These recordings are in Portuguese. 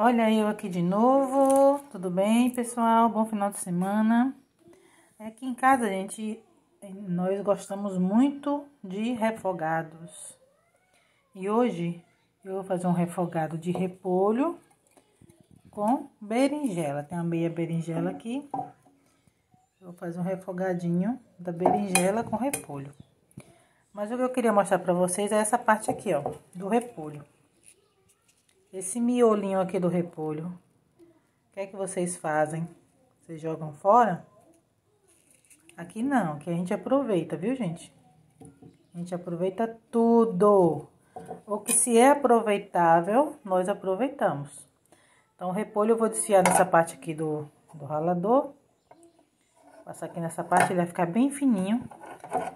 Olha eu aqui de novo, tudo bem pessoal? Bom final de semana. Aqui em casa, gente, nós gostamos muito de refogados. E hoje eu vou fazer um refogado de repolho com berinjela. Tem uma meia berinjela aqui. Eu vou fazer um refogadinho da berinjela com repolho. Mas o que eu queria mostrar pra vocês é essa parte aqui, ó, do repolho. Esse miolinho aqui do repolho. O que é que vocês fazem? Vocês jogam fora? Aqui não, que a gente aproveita, viu, gente? A gente aproveita tudo. O que se é aproveitável, nós aproveitamos. Então, o repolho eu vou desfiar nessa parte aqui do, do ralador. Passar aqui nessa parte, ele vai ficar bem fininho.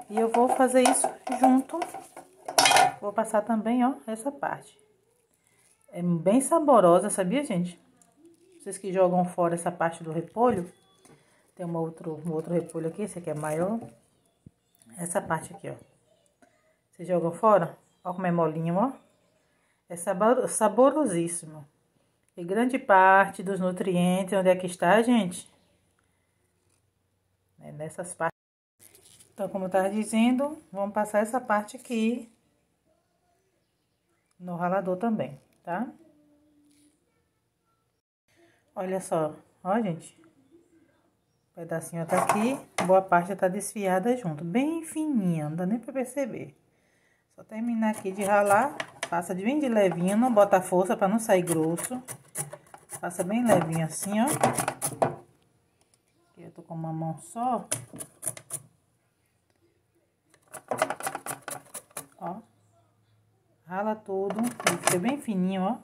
E eu vou fazer isso junto. Vou passar também, ó, essa parte. É bem saborosa, sabia, gente? Vocês que jogam fora essa parte do repolho, tem uma outro, um outro repolho aqui, esse aqui é maior. Essa parte aqui, ó. Vocês jogam fora? Ó como é molinho, ó. É sabor, saborosíssimo. E grande parte dos nutrientes, onde é que está, gente? É nessas partes. Então, como eu estava dizendo, vamos passar essa parte aqui no ralador também tá? Olha só, ó, gente. O pedacinho tá aqui, boa parte tá desfiada junto, bem fininha, não dá nem pra perceber. Só terminar aqui de ralar, passa bem de levinho, não bota força pra não sair grosso. Passa bem levinho assim, ó. Aqui eu tô com uma mão só. Ó. Rala tudo, ele fica bem fininho, ó.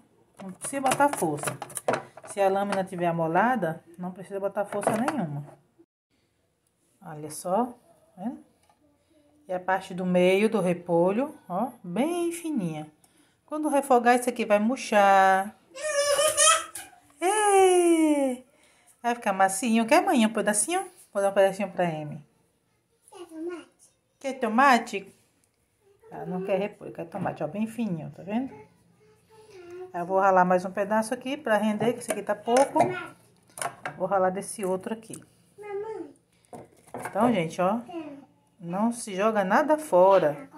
Não precisa botar força. Se a lâmina tiver amolada, não precisa botar força nenhuma. Olha só, né? E a parte do meio do repolho, ó, bem fininha. Quando refogar, isso aqui vai murchar. Ei! Vai ficar macio. Quer amanhã um pedacinho? Vou dar um pedacinho pra Amy. Quer tomate? Quer tomate? Ela não quer repolho, quer tomate, ó, bem fininho, tá vendo? Eu vou ralar mais um pedaço aqui pra render, que esse aqui tá pouco. Vou ralar desse outro aqui. Então, gente, ó, não se joga nada fora.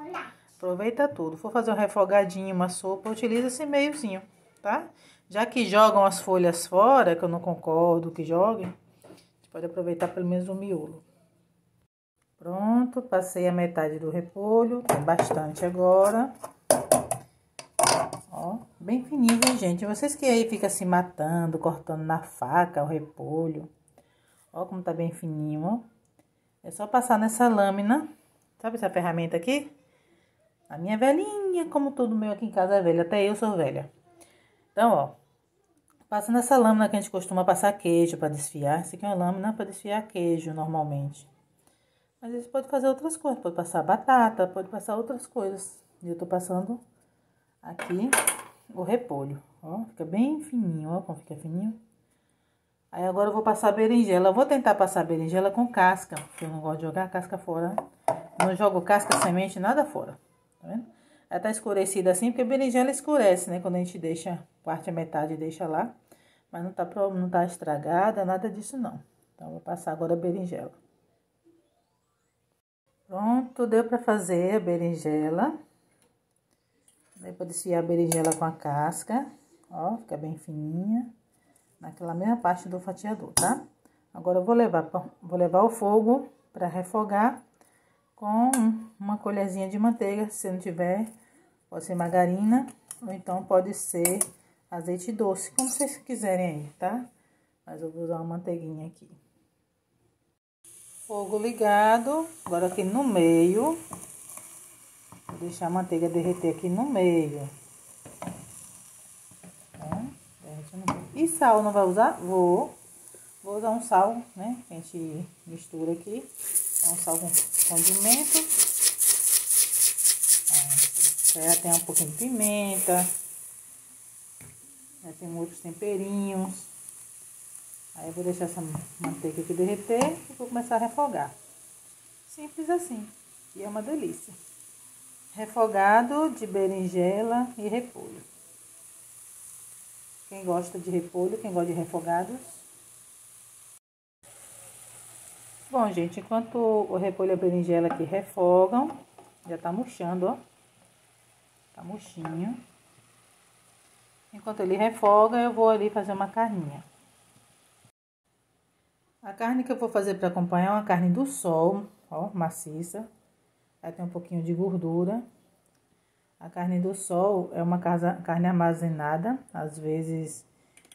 Aproveita tudo. For fazer um refogadinho, uma sopa, utiliza esse meiozinho, tá? Já que jogam as folhas fora, que eu não concordo que joguem, a gente pode aproveitar pelo menos o miolo. Pronto, passei a metade do repolho, tem bastante agora. Ó, bem fininho, gente? Vocês que aí ficam se matando, cortando na faca o repolho. Ó como tá bem fininho, ó. É só passar nessa lâmina, sabe essa ferramenta aqui? A minha velhinha, como tudo meu aqui em casa é velho, até eu sou velha. Então, ó, passa nessa lâmina que a gente costuma passar queijo para desfiar. Essa aqui é uma lâmina para desfiar queijo, normalmente. Às vezes pode fazer outras coisas, pode passar batata, pode passar outras coisas. Eu tô passando aqui o repolho, ó, fica bem fininho, ó, como fica fininho. Aí agora eu vou passar berinjela, eu vou tentar passar berinjela com casca, porque eu não gosto de jogar casca fora. Não jogo casca, semente, nada fora, tá vendo? Ela tá escurecida assim, porque a berinjela escurece, né, quando a gente deixa, parte a metade deixa lá. Mas não tá, não tá estragada, nada disso não. Então, eu vou passar agora a berinjela. Pronto, deu para fazer a berinjela. Deu para desfiar a berinjela com a casca. Ó, fica bem fininha. Naquela mesma parte do fatiador, tá? Agora eu vou levar, vou levar ao fogo para refogar com uma colherzinha de manteiga. Se não tiver, pode ser margarina ou então pode ser azeite doce, como vocês quiserem aí, tá? Mas eu vou usar uma manteiguinha aqui. Fogo ligado, agora aqui no meio. Vou deixar a manteiga derreter aqui no meio. E sal não vai usar? Vou. Vou usar um sal, né? Que a gente mistura aqui. É um sal com condimento. Já tem um pouquinho de pimenta. Já tem outros temperinhos. Aí eu vou deixar essa manteiga aqui derreter e vou começar a refogar. Simples assim. E é uma delícia. Refogado de berinjela e repolho. Quem gosta de repolho, quem gosta de refogados. Bom, gente, enquanto o repolho e a berinjela aqui refogam, já tá murchando, ó. Tá murchinho. Enquanto ele refoga, eu vou ali fazer uma carninha. A carne que eu vou fazer para acompanhar é uma carne do sol, ó, maciça. Aí tem um pouquinho de gordura. A carne do sol é uma carne armazenada, às vezes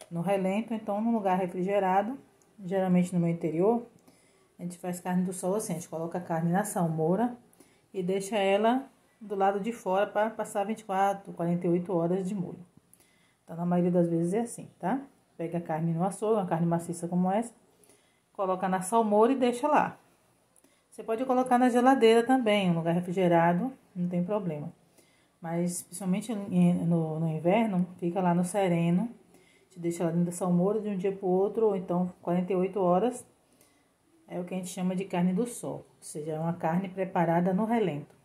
no relento, então no lugar refrigerado. Geralmente no meu interior, a gente faz carne do sol assim, a gente coloca a carne na salmoura e deixa ela do lado de fora para passar 24, 48 horas de molho. Então, na maioria das vezes é assim, tá? Pega a carne no açougue, uma carne maciça como essa, coloca na salmoura e deixa lá. Você pode colocar na geladeira também, um lugar refrigerado, não tem problema. Mas, principalmente no, no inverno, fica lá no sereno. Te deixa lá dentro da salmoura de um dia para o outro, ou então 48 horas. É o que a gente chama de carne do sol. Ou seja, é uma carne preparada no relento.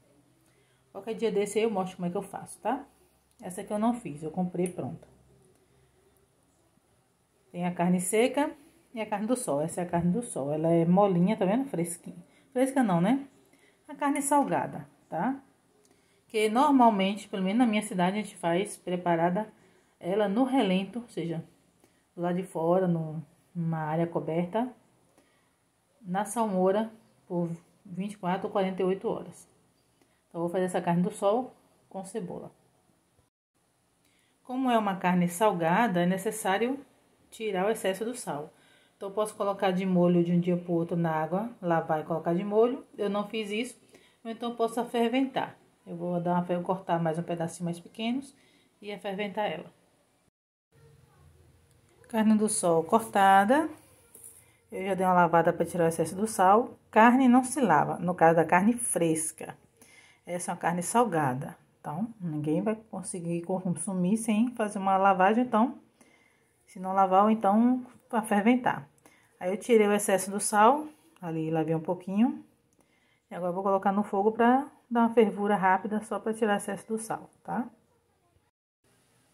Qualquer dia desse aí eu mostro como é que eu faço, tá? Essa aqui eu não fiz, eu comprei pronta. Tem a carne seca e a carne do sol. Essa é a carne do sol. Ela é molinha, tá vendo? Fresquinha. Fresca não, né? A carne salgada, tá? que normalmente, pelo menos na minha cidade, a gente faz preparada ela no relento, ou seja, lado de fora, no, numa área coberta, na salmoura, por 24 ou 48 horas. Então, vou fazer essa carne do sol com cebola. Como é uma carne salgada, é necessário tirar o excesso do sal. Então, eu posso colocar de molho de um dia para o outro na água, lavar e colocar de molho. Eu não fiz isso, então posso ferventar. Eu vou dar uma, cortar mais um pedacinho mais pequenos e ferventar ela. Carne do sol cortada. Eu já dei uma lavada para tirar o excesso do sal. Carne não se lava, no caso da carne fresca. Essa é uma carne salgada. Então, ninguém vai conseguir consumir sem fazer uma lavagem, então, se não lavar, então, para ferventar. Aí, eu tirei o excesso do sal, ali lavei um pouquinho. E agora, vou colocar no fogo para dar uma fervura rápida só para tirar o excesso do sal, tá?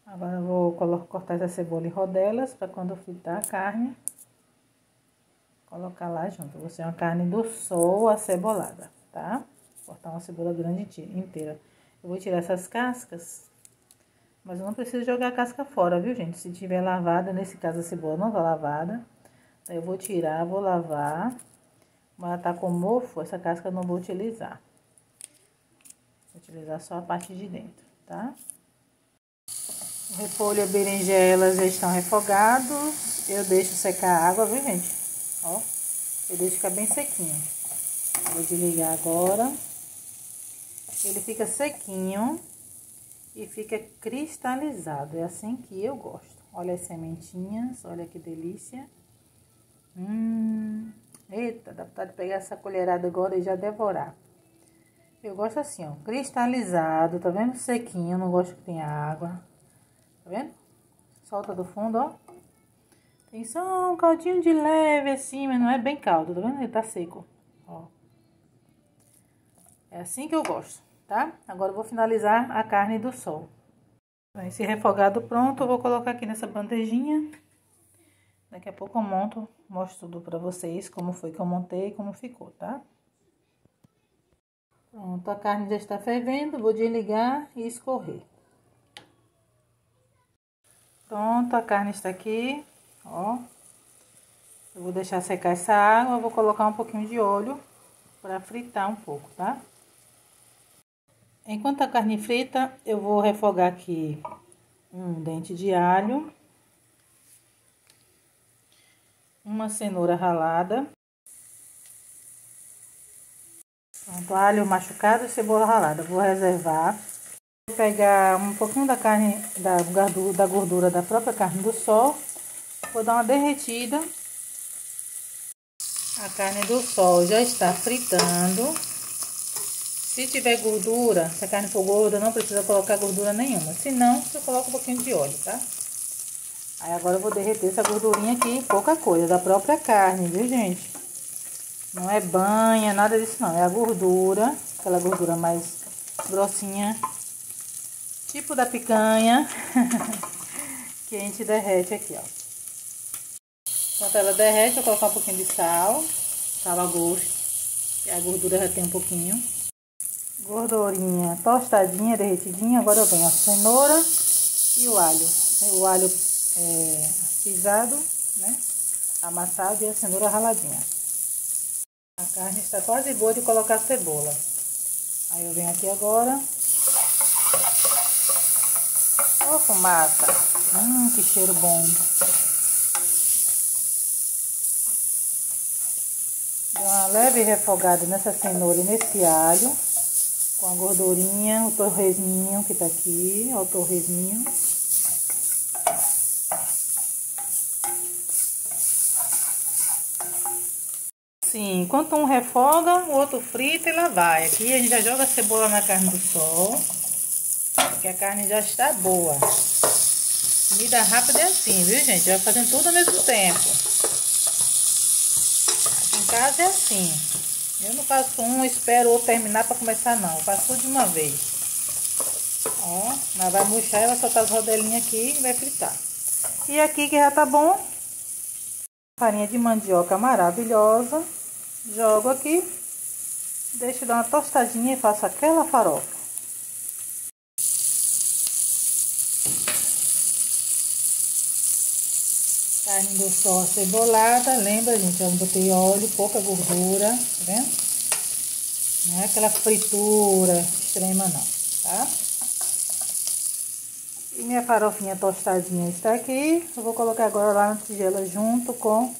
Agora eu vou cortar essa cebola em rodelas para quando fritar a carne, colocar lá junto. Você é uma carne do sol acebolada, tá? Cortar uma cebola grande inteira. Eu vou tirar essas cascas, mas eu não preciso jogar a casca fora, viu, gente? Se tiver lavada, nesse caso a cebola não tá lavada, eu vou tirar, vou lavar. Mas ela tá com mofo, essa casca eu não vou utilizar. Vou utilizar só a parte de dentro, tá? O repolho e a berinjela já estão refogados. Eu deixo secar a água, viu, gente? Ó, eu deixo ficar bem sequinho. Vou desligar agora. Ele fica sequinho e fica cristalizado. É assim que eu gosto. Olha as sementinhas, olha que delícia. Hum, eita, dá vontade de pegar essa colherada agora e já devorar. Eu gosto assim, ó, cristalizado, tá vendo? Sequinho, não gosto que tenha água. Tá vendo? Solta do fundo, ó. Tem só um caldinho de leve assim, mas não é bem caldo, tá vendo? Ele tá seco, ó. É assim que eu gosto, tá? Agora vou finalizar a carne do sol. Esse refogado pronto, eu vou colocar aqui nessa bandejinha. Daqui a pouco eu monto, mostro tudo pra vocês, como foi que eu montei e como ficou, tá? Pronto, a carne já está fervendo, vou desligar e escorrer. Pronto, a carne está aqui, ó. Eu vou deixar secar essa água, vou colocar um pouquinho de óleo para fritar um pouco, tá? Enquanto a carne frita, eu vou refogar aqui um dente de alho, uma cenoura ralada, Pronto, alho machucado e cebola ralada. Vou reservar. Vou pegar um pouquinho da carne, da gordura, da gordura da própria carne do sol. Vou dar uma derretida. A carne do sol já está fritando. Se tiver gordura, se a carne for gorda, não precisa colocar gordura nenhuma. Se não, você coloca um pouquinho de óleo, tá? Aí agora eu vou derreter essa gordurinha aqui, pouca coisa, da própria carne, viu, gente? Não é banha, nada disso não. É a gordura, aquela gordura mais grossinha, tipo da picanha. que a gente derrete aqui, ó. Enquanto ela derrete, eu vou colocar um pouquinho de sal, sal a gosto, e a gordura já tem um pouquinho. Gordurinha tostadinha, derretidinha, agora vem a cenoura e o alho. O alho é, pisado, né? Amassado e a cenoura raladinha. A carne está quase boa de colocar cebola. Aí eu venho aqui agora. Ó, fumaça. Hum, que cheiro bom. Dou uma leve refogada nessa cenoura e nesse alho. Com a gordurinha, o torresminho que tá aqui. Ó, o torresminho. Assim, enquanto um refoga, o outro frita e lá vai. Aqui a gente já joga a cebola na carne do sol, porque a carne já está boa. Comida rápida é assim, viu, gente? Vai fazendo tudo ao mesmo tempo. Aqui em casa é assim. Eu não faço um, espero outro terminar para começar, não. Eu faço tudo de uma vez. Ó, ela vai murchar, ela soltar as rodelinhas aqui e vai fritar. E aqui que já tá bom, farinha de mandioca maravilhosa. Jogo aqui, deixo dar uma tostadinha e faço aquela farofa. Carne do sol cebolada, lembra gente, eu botei óleo, pouca gordura, tá vendo? Não é aquela fritura extrema não, tá? E minha farofinha tostadinha está aqui, eu vou colocar agora lá na tigela junto com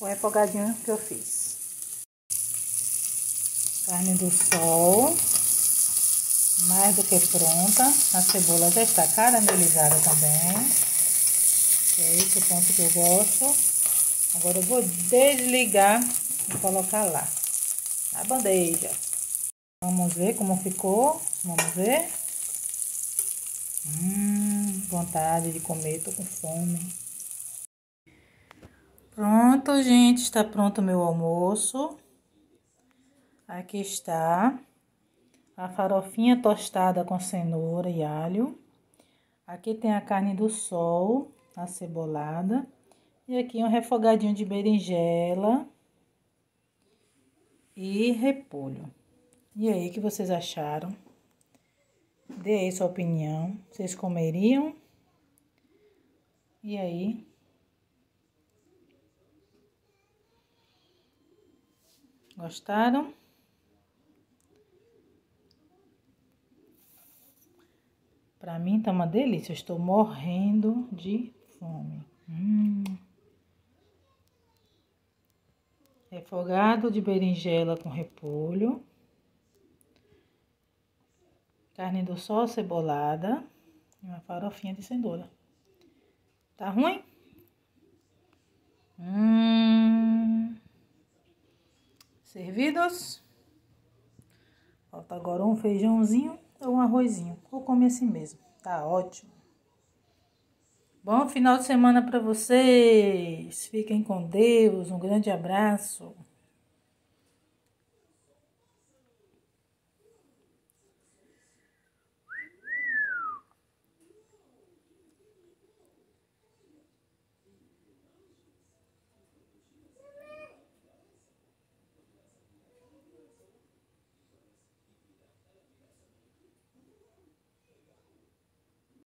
o refogadinho que eu fiz. Carne do sol, mais do que pronta. A cebola já está caramelizada também. É esse o ponto que eu gosto. Agora eu vou desligar e colocar lá, na bandeja. Vamos ver como ficou. Vamos ver. Hum, vontade de comer, tô com fome. Pronto, gente, está pronto o meu almoço. Aqui está a farofinha tostada com cenoura e alho. Aqui tem a carne do sol, acebolada. E aqui um refogadinho de berinjela e repolho. E aí, o que vocês acharam? Dê aí sua opinião. Vocês comeriam? E aí? Gostaram? Para mim tá uma delícia. Eu estou morrendo de fome. Hum. Refogado de berinjela com repolho. Carne do sol cebolada. E uma farofinha de cenoura. Tá ruim? Hum. Servidos. Falta agora um feijãozinho ou um arrozinho, ou come assim mesmo. Tá ótimo. Bom final de semana para vocês. Fiquem com Deus. Um grande abraço.